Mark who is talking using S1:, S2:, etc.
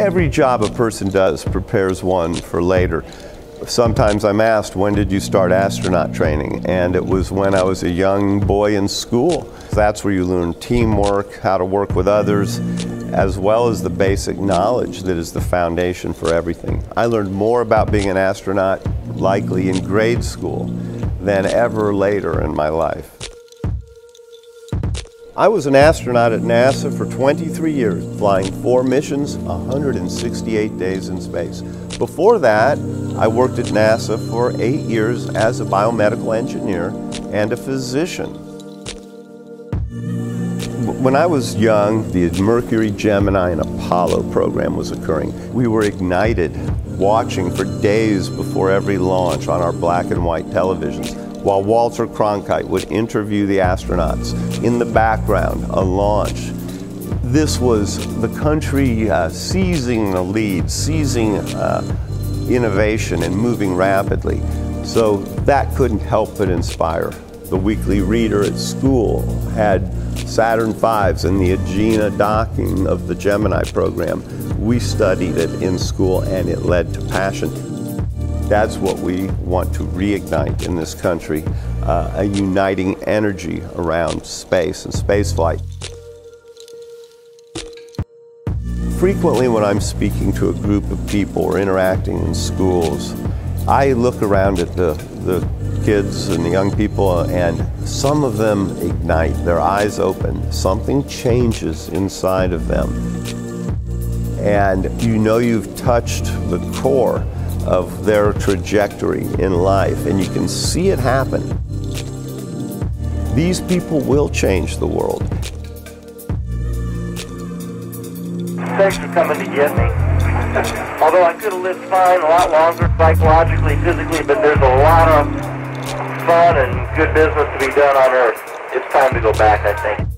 S1: Every job a person does prepares one for later. Sometimes I'm asked, when did you start astronaut training? And it was when I was a young boy in school. That's where you learn teamwork, how to work with others, as well as the basic knowledge that is the foundation for everything. I learned more about being an astronaut likely in grade school than ever later in my life. I was an astronaut at NASA for 23 years, flying four missions, 168 days in space. Before that, I worked at NASA for eight years as a biomedical engineer and a physician. When I was young, the Mercury, Gemini, and Apollo program was occurring. We were ignited, watching for days before every launch on our black and white televisions while Walter Cronkite would interview the astronauts. In the background, a launch. This was the country uh, seizing the lead, seizing uh, innovation and moving rapidly. So that couldn't help but inspire. The weekly reader at school had Saturn V's and the Agena docking of the Gemini program. We studied it in school and it led to passion. That's what we want to reignite in this country, uh, a uniting energy around space and spaceflight. Frequently when I'm speaking to a group of people or interacting in schools, I look around at the, the kids and the young people and some of them ignite, their eyes open, something changes inside of them. And you know you've touched the core of their trajectory in life, and you can see it happen. These people will change the world.
S2: Thanks for coming to get me. Although I could have lived fine a lot longer psychologically, physically, but there's a lot of fun and good business to be done on Earth. It's time to go back, I think.